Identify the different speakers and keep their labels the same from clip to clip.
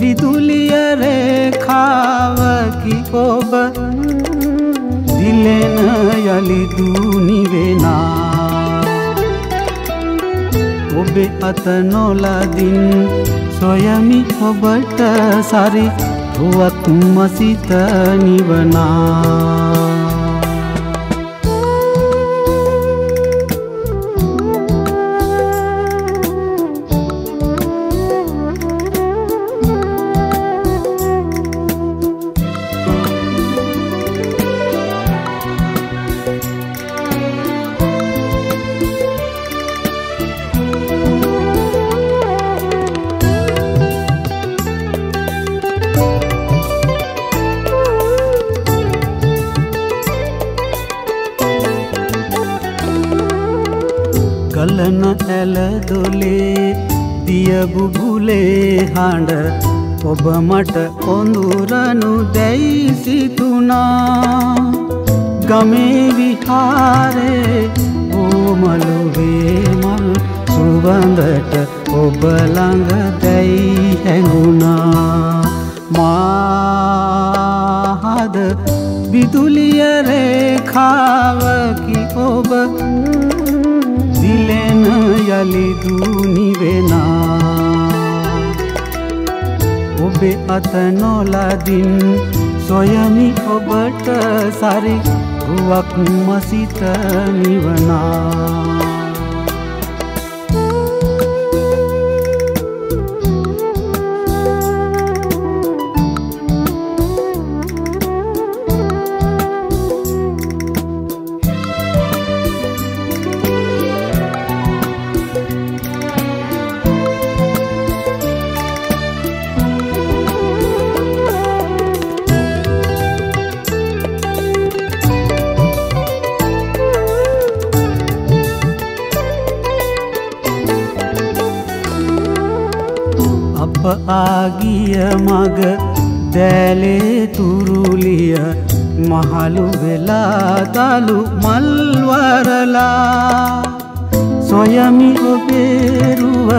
Speaker 1: විදුලිය රේඛාවකි ඔබ. දිලෙන යලි දුනි වෙනා. ඔබේ අත නොලදින් සොයමි ඔබට සරි. රුවත් මසිත නිවනා. ගලන ඇලදොලේ දියබුබුලේ හඬ. ඔබ මට ඔඳුරනු දැයි සිතුනා ගමේ විහාරේ ඕමලුවේ මල් සුවඳට ඔබ ළඟ දැයි හැඟුණා. මාහද විදුලිය රේඛාවකි ඔබ දිලෙන යළිදූනිවෙනා ඔබේ අත නොලදින් සොයමි ඔබට සරි රුවක් මසිත නිවනා. ආගිය මග දැලේ තුරුලිය මහලු වෙලා දලු මල්වරලා සොයමි ඔබේරුව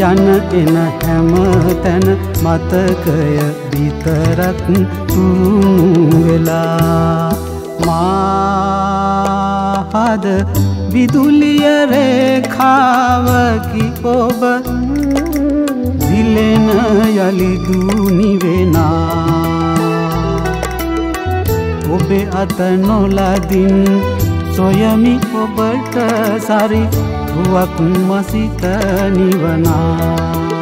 Speaker 1: යන එන හැම තැන මතකය විතරක් තුරුණු වෙලා. මාහද විදුලිය රේඛාවකි ඔබ දිලෙන යළිදූනිවෙනා ඔබේ අත නොලදින් සොයමි ඔබට සරි රුවක් මසිත නිවනා.